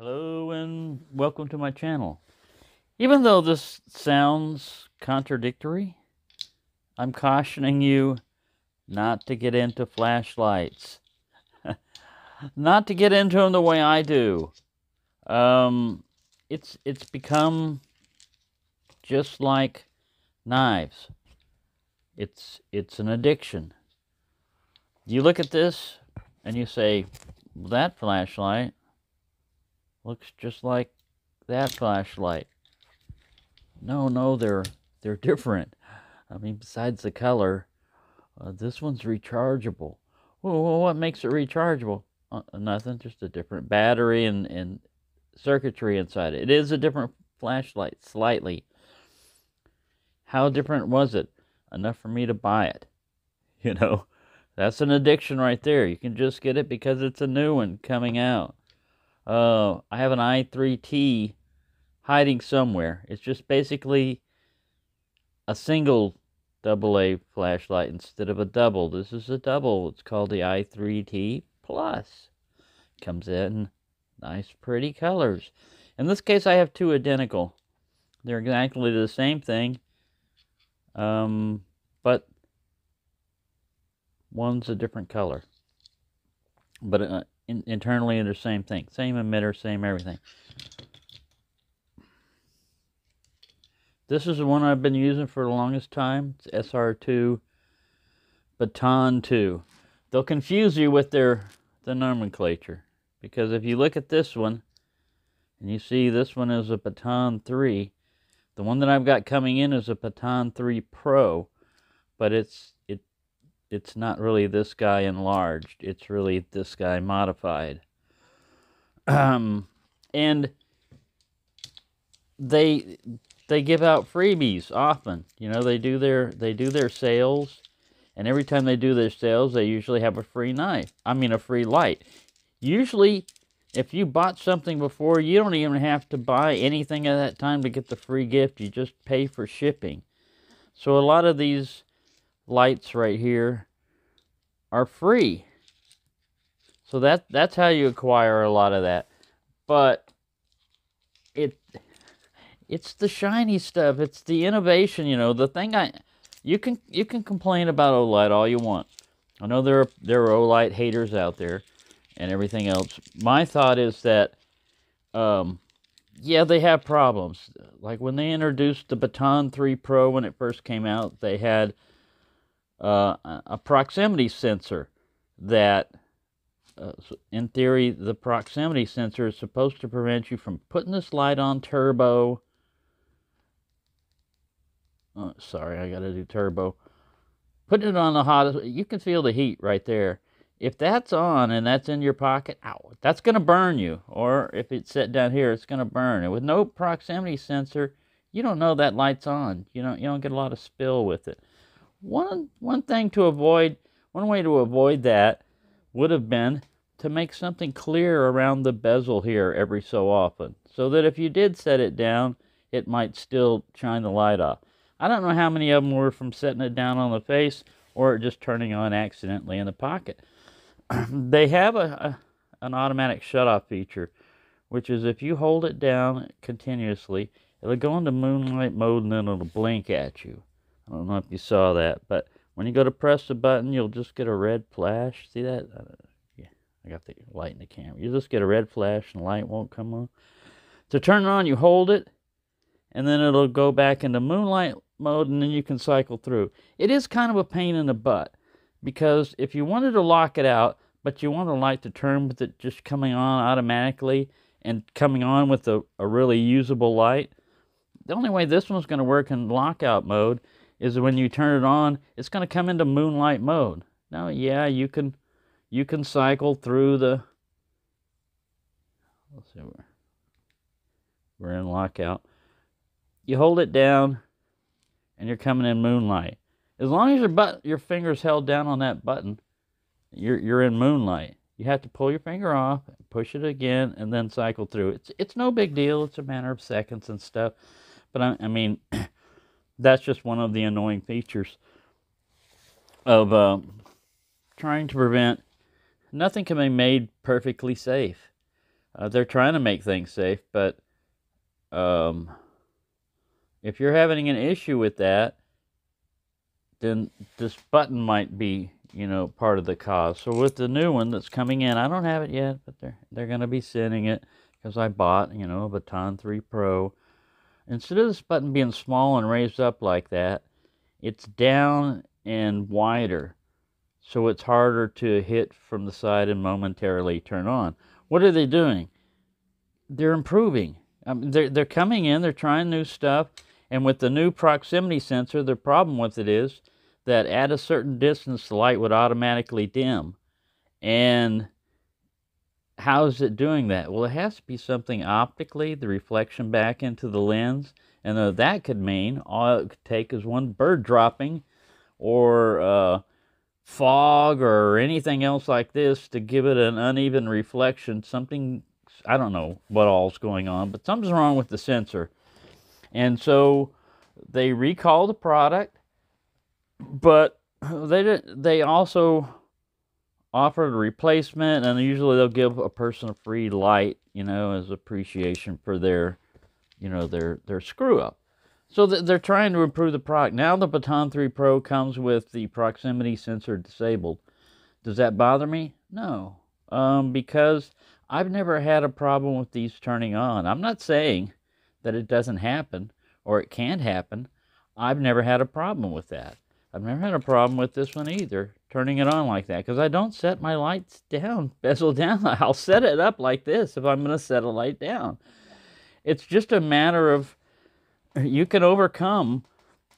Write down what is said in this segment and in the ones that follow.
Hello and welcome to my channel. Even though this sounds contradictory, I'm cautioning you not to get into flashlights. not to get into them the way I do. Um, it's it's become just like knives. It's it's an addiction. You look at this and you say, that flashlight looks just like that flashlight. No, no, they're they're different. I mean, besides the color, uh, this one's rechargeable. What makes it rechargeable? Uh, nothing, just a different battery and, and circuitry inside it. It is a different flashlight, slightly. How different was it? Enough for me to buy it. You know, that's an addiction right there. You can just get it because it's a new one coming out. Uh, I have an i3T hiding somewhere. It's just basically a single AA flashlight instead of a double. This is a double. It's called the i3T Plus. Comes in nice, pretty colors. In this case, I have two identical. They're exactly the same thing, um, but one's a different color. But uh, in, internally they're the same thing. Same emitter, same everything. This is the one I've been using for the longest time. It's S2R Baton 2. They'll confuse you with their the nomenclature. Because if you look at this one, and you see this one is a Baton 3, the one that I've got coming in is a Baton 3 Pro, but it's it's not really this guy enlarged. It's really this guy modified. Um, and they they give out freebies often. You know, they do their they do their sales, and every time they do their sales, they usually have a free knife. I mean, a free light. Usually, if you bought something before, you don't even have to buy anything at that time to get the free gift. You just pay for shipping. So a lot of these lights right here are free. So that that's how you acquire a lot of that. But it it's the shiny stuff. It's the innovation, you know. The thing I you can you can complain about Olight all you want. I know there are there are Olight haters out there and everything else. My thought is that um yeah, they have problems. Like when they introduced the Baton 3 Pro when it first came out, they had uh, a proximity sensor that, uh, in theory, the proximity sensor is supposed to prevent you from putting this light on turbo. Oh, sorry, I got to do turbo. Putting it on the hottest, you can feel the heat right there. If that's on and that's in your pocket, ow, that's going to burn you. Or if it's set down here, it's going to burn. And with no proximity sensor, you don't know that light's on. You don't, you don't get a lot of spill with it. One, one thing to avoid, one way to avoid that would have been to make something clear around the bezel here every so often, so that if you did set it down, it might still shine the light off. I don't know how many of them were from setting it down on the face or just turning on accidentally in the pocket. they have a, a an automatic shut-off feature, which is if you hold it down continuously, it'll go into moonlight mode and then it'll blink at you. I don't know if you saw that, but when you go to press the button, you'll just get a red flash. See that? Uh, yeah, I got the light in the camera. You just get a red flash and the light won't come on. To turn it on, you hold it, and then it'll go back into moonlight mode, and then you can cycle through. It is kind of a pain in the butt because if you wanted to lock it out, but you want the light to turn with it just coming on automatically and coming on with a, a really usable light, the only way this one's going to work in lockout mode is when you turn it on, it's going to come into moonlight mode. Now, yeah, you can you can cycle through the let's see where we're in lockout. You hold it down and you're coming in moonlight. As long as your butt your finger's held down on that button, you're you're in moonlight. You have to pull your finger off, push it again, and then cycle through. It's it's no big deal. It's a matter of seconds and stuff. But I, I mean, that's just one of the annoying features of uh, trying to prevent. Nothing can be made perfectly safe. Uh, they're trying to make things safe, but um, if you're having an issue with that, then this button might be, you know, part of the cause. So with the new one that's coming in, I don't have it yet, but they're they're going to be sending it because I bought, you know, a Baton 3 Pro. Instead of this button being small and raised up like that, it's down and wider. So it's harder to hit from the side and momentarily turn on. What are they doing? They're improving. I mean, they're, they're coming in, they're trying new stuff. And with the new proximity sensor, the problem with it is that at a certain distance, the light would automatically dim. And how is it doing that? Well, it has to be something optically, the reflection back into the lens. And uh, that could mean all it could take is one bird dropping or uh, fog or anything else like this to give it an uneven reflection. Something, I don't know what all's going on, but something's wrong with the sensor. And so they recall the product, but they did, they also offered a replacement, and usually they'll give a person a free light, you know, as appreciation for their, you know, their their screw up. So they're trying to improve the product. Now the Baton 3 Pro comes with the proximity sensor disabled. Does that bother me? No, um, because I've never had a problem with these turning on. I'm not saying that it doesn't happen or it can't happen. I've never had a problem with that. I've never had a problem with this one either, turning it on like that, because I don't set my lights down, bezel down. I'll set it up like this if I'm going to set a light down. It's just a matter of you can overcome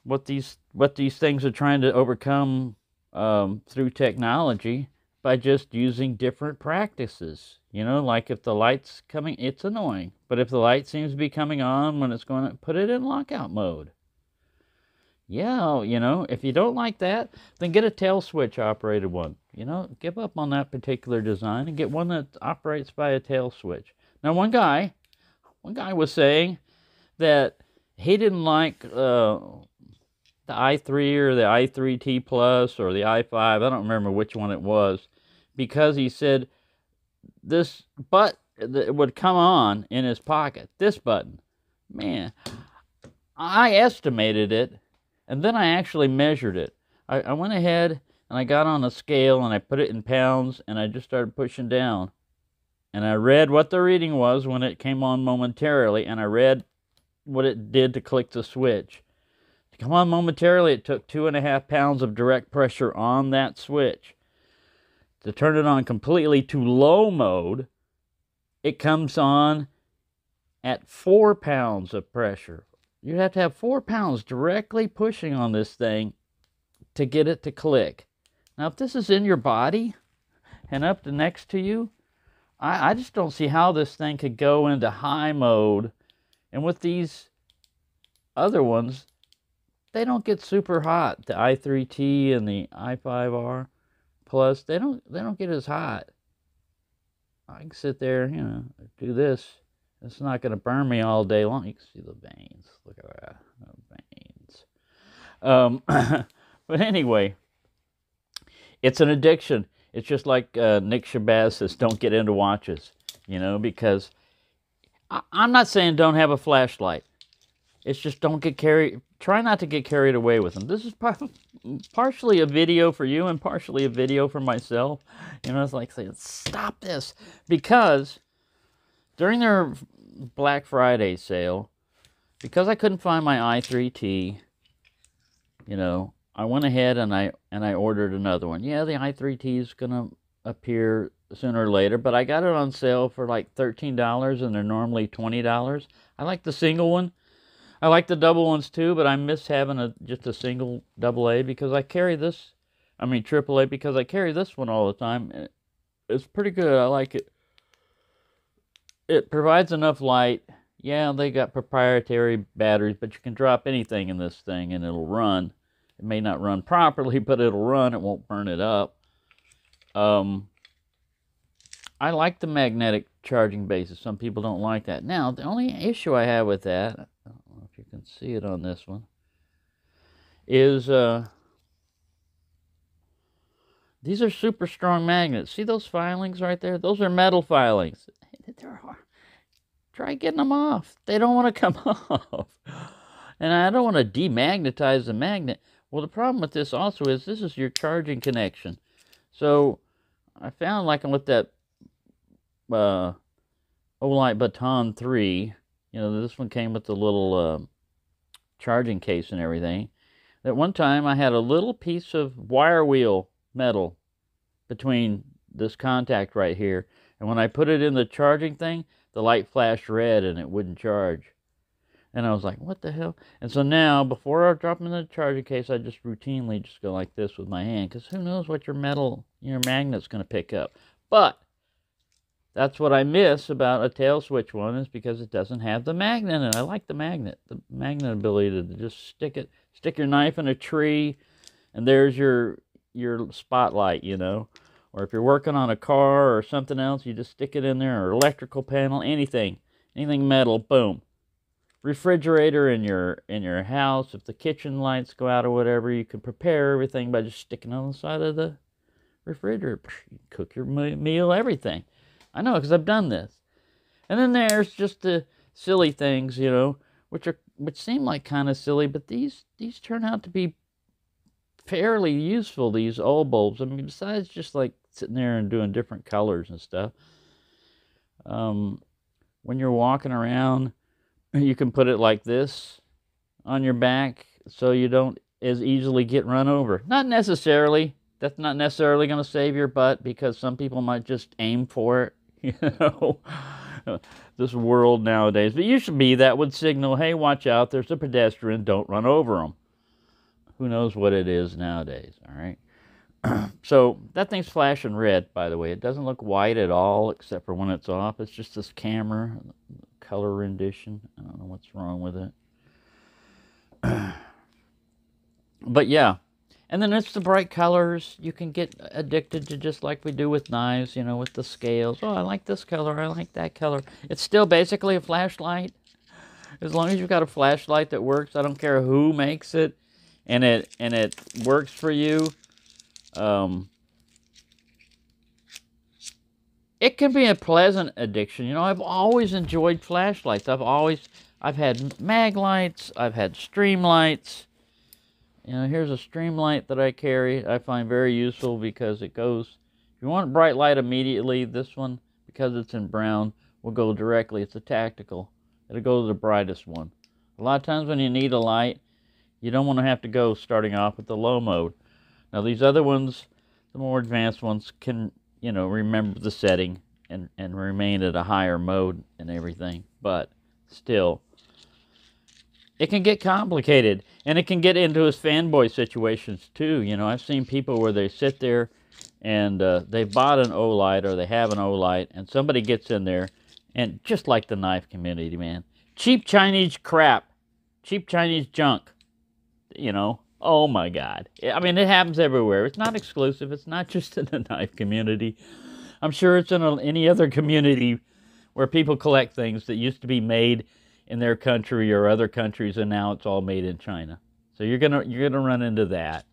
what these what these things are trying to overcome um, through technology by just using different practices. You know, like if the light's coming, it's annoying. But if the light seems to be coming on when it's going to put it in lockout mode. Yeah, you know, if you don't like that, then get a tail switch operated one. You know, give up on that particular design and get one that operates by a tail switch. Now, one guy, one guy was saying that he didn't like uh, the i3 or the i3T Plus or the i5. I don't remember which one it was because he said this but that would come on in his pocket. This button, man, I estimated it, and then I actually measured it. I, I went ahead and I got on a scale and I put it in pounds and I just started pushing down. And I read what the reading was when it came on momentarily, and I read what it did to click the switch. To come on momentarily, it took two and a half pounds of direct pressure on that switch. To turn it on completely to low mode, it comes on at four pounds of pressure. You have to have four pounds directly pushing on this thing to get it to click. Now, if this is in your body and up to next to you, I, I just don't see how this thing could go into high mode and with these other ones, they don't get super hot. The i3T and the i5R Plus, they don't they don't get as hot. I can sit there, you know, do this. It's not going to burn me all day long. You can see the veins. Look at that, the veins. Um, but anyway, it's an addiction. It's just like uh, Nick Shabazz says, don't get into watches, you know, because I, I'm not saying don't have a flashlight. It's just don't get carried. Try not to get carried away with them. This is par- partially a video for you and partially a video for myself. You know, it's like saying, stop this. Because during their Black Friday sale, because I couldn't find my i3T, you know, I went ahead and I and I ordered another one. Yeah, the i3T is gonna appear sooner or later, but I got it on sale for like thirteen dollars, and they're normally twenty dollars. I like the single one. I like the double ones too, but I miss having a just a single double A because I carry this. I mean triple A because I carry this one all the time. It's pretty good. I like it. It provides enough light. Yeah, they got proprietary batteries, but you can drop anything in this thing and it'll run. It may not run properly, but it'll run. It won't burn it up. Um, I like the magnetic charging bases. Some people don't like that. Now, the only issue I have with that, I don't know if you can see it on this one, is uh, these are super strong magnets. See those filings right there? Those are metal filings. they're hard. Try getting them off. They don't want to come off. And I don't want to demagnetize the magnet. Well, the problem with this also is this is your charging connection. So I found like with that uh, Olight Baton 3, you know, this one came with the little uh, charging case and everything. That one time I had a little piece of wire wheel metal between this contact right here. And when I put it in the charging thing, the light flashed red and it wouldn't charge. And I was like, what the hell? And so now, before I drop in the charging case, I just routinely just go like this with my hand because who knows what your metal, your magnet's going to pick up. But that's what I miss about a tail switch one is because it doesn't have the magnet. And I like the magnet, the magnet ability to just stick it, stick your knife in a tree, and there's your your spotlight, you know. Or if you're working on a car or something else, you just stick it in there, or electrical panel, anything, anything metal, boom. Refrigerator in your in your house if the kitchen lights go out or whatever you can prepare everything by just sticking on the side of the refrigerator. You cook your meal everything. I know because i've done this. And then there's just the silly things you know which are which seem like kind of silly but these these turn out to be fairly useful these old bulbs i mean besides just like sitting there and doing different colors and stuff um, when you're walking around you can put it like this on your back so you don't as easily get run over. Not necessarily. That's not necessarily going to save your butt because some people might just aim for it. You know, this world nowadays. But usually be that would signal, hey, watch out, there's a pedestrian, don't run over them. Who knows what it is nowadays, all right? so that thing's flashing red, by the way. It doesn't look white at all, except for when it's off. It's just this camera color rendition. I don't know what's wrong with it. but yeah. And then it's the bright colors. You can get addicted to just like we do with knives, you know, with the scales. Oh, I like this color. I like that color. It's still basically a flashlight. As long as you've got a flashlight that works, I don't care who makes it, and it and it works for you. Um, it can be a pleasant addiction. You know, I've always enjoyed flashlights. I've always, I've had Maglites, I've had Streamlights. You know, here's a Streamlight that I carry. I find very useful because it goes, if you want bright light immediately, this one, because it's in brown, will go directly. It's a tactical. It'll go to the brightest one. A lot of times when you need a light, you don't want to have to go starting off with the low mode. Now these other ones, the more advanced ones, can you know, remember the setting and, and remain at a higher mode and everything. But still, it can get complicated and it can get into his fanboy situations too. You know, I've seen people where they sit there and uh, they bought an Olight or they have an Olight and somebody gets in there and just like the knife community, man, cheap Chinese crap, cheap Chinese junk, you know, Oh my God. I mean, it happens everywhere. It's not exclusive. It's not just in the knife community. I'm sure it's in any other community where people collect things that used to be made in their country or other countries and now it's all made in China. So you're going to you're to run into that.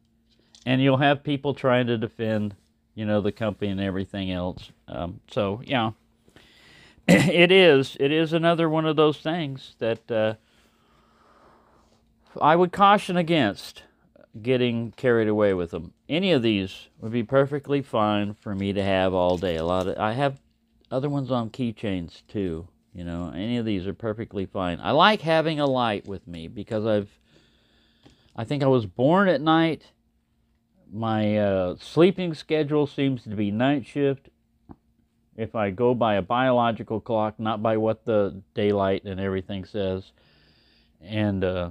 And you'll have people trying to defend, you know, the company and everything else. Um, so, yeah. it is it is another one of those things that uh, I would caution against getting carried away with them. Any of these would be perfectly fine for me to have all day. A lot of I have other ones on keychains too. You know, any of these are perfectly fine. I like having a light with me because I've I think I was born at night. My uh, sleeping schedule seems to be night shift. If I go by a biological clock, not by what the daylight and everything says, and uh,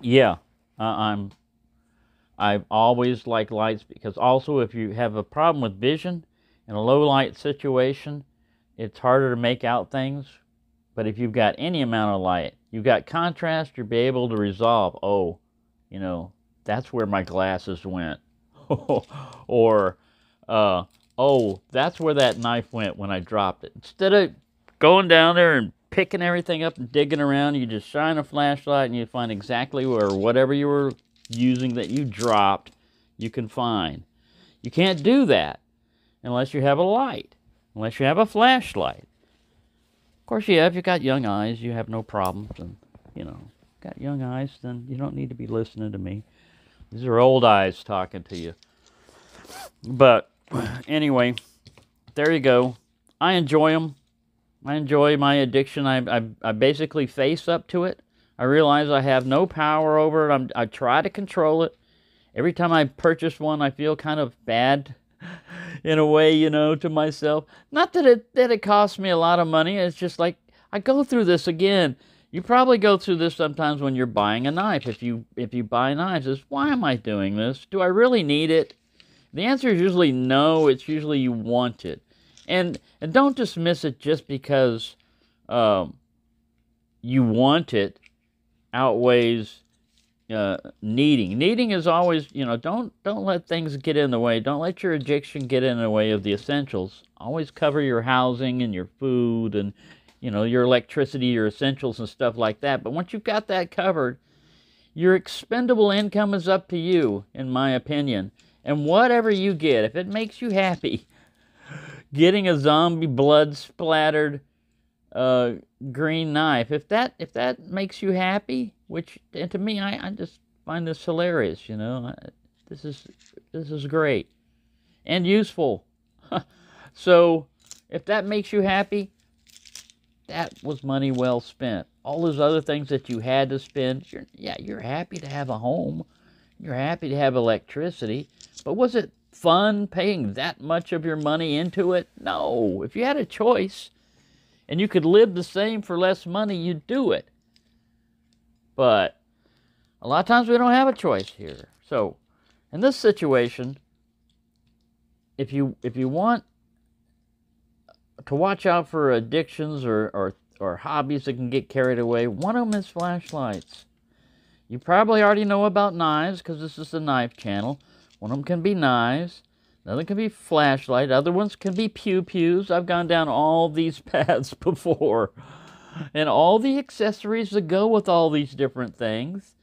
yeah, uh, I'm. I always like lights because also if you have a problem with vision in a low light situation, it's harder to make out things. But if you've got any amount of light, you've got contrast, you'll be able to resolve. Oh, you know, that's where my glasses went, or uh, oh, that's where that knife went when I dropped it. Instead of going down there and picking everything up and digging around. You just shine a flashlight and you find exactly where whatever you were using that you dropped, you can find. You can't do that unless you have a light. unless you have a flashlight. Of course, yeah, if you got young eyes, you have no problems, and you know, got young eyes, then you don't need to be listening to me. These are old eyes talking to you. But anyway, there you go. I enjoy them. I enjoy my addiction. I, I, I basically face up to it. I realize I have no power over it. I'm, I try to control it. Every time I purchase one, I feel kind of bad in a way, you know, to myself. Not that it that it costs me a lot of money. It's just like I go through this again. You probably go through this sometimes when you're buying a knife. If you if you buy knives, is why am I doing this? Do I really need it? The answer is usually no. It's usually you want it, and and don't dismiss it just because um, you want it outweighs uh, needing. Needing is always, you know, don't don't let things get in the way. Don't let your addiction get in the way of the essentials. Always cover your housing and your food and you know your electricity, your essentials and stuff like that. But once you've got that covered, your expendable income is up to you, in my opinion. And whatever you get, if it makes you happy, getting a zombie blood splattered uh, green knife, if that if that makes you happy, which and to me I, I just find this hilarious, you know. This is this is great and useful. so if that makes you happy, that was money well spent. All those other things that you had to spend, you're, yeah, you're happy to have a home. You're happy to have electricity. But was it fun paying that much of your money into it? No. If you had a choice and you could live the same for less money, you'd do it. But a lot of times we don't have a choice here. So, in this situation, if you if you want to watch out for addictions or, or, or hobbies that can get carried away, one of them is flashlights. You probably already know about knives because this is the knife channel. One of them can be knives. Another can be flashlight. Other ones can be pew pews. I've gone down all these paths before. And all the accessories that go with all these different things.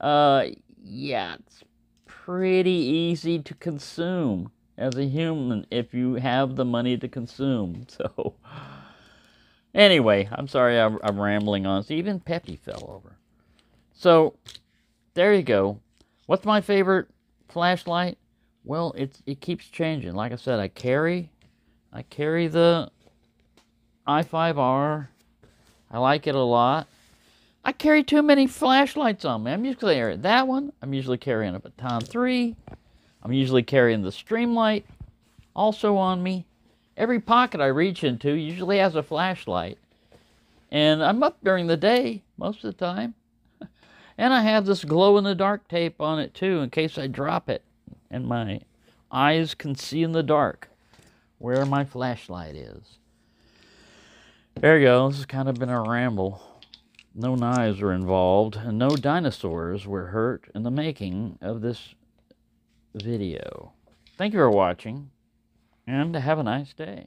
Uh, yeah, it's pretty easy to consume as a human if you have the money to consume. So, anyway, I'm sorry I'm, I'm rambling on. So even Peppy fell over. So, there you go. What's my favorite flashlight? Well, it's it keeps changing. Like I said, I carry I carry the i5R. I like it a lot. I carry too many flashlights on me. I'm usually carrying that one. I'm usually carrying a Baton 3. I'm usually carrying the Streamlight also on me. Every pocket I reach into usually has a flashlight. And I'm up during the day most of the time. And I have this glow in the dark tape on it too in case I drop it and my eyes can see in the dark where my flashlight is. There you go. This has kind of been a ramble. No knives were involved, and no dinosaurs were hurt in the making of this video. Thank you for watching, and have a nice day.